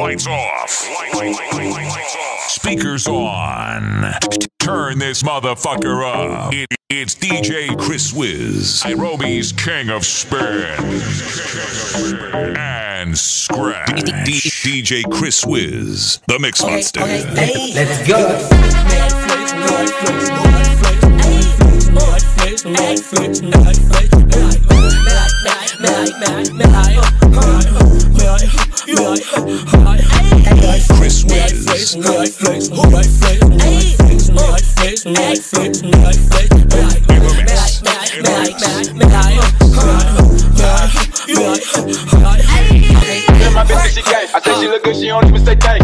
Lights off. Speakers on. Turn this motherfucker up. It, it's DJ Kriswhiz, Nairobi's king of spin and scratch. DJ Kriswhiz, the Mix Monster. Let's go. Wiz. My bitch, she gay. I say she look good, she don't even say thanks.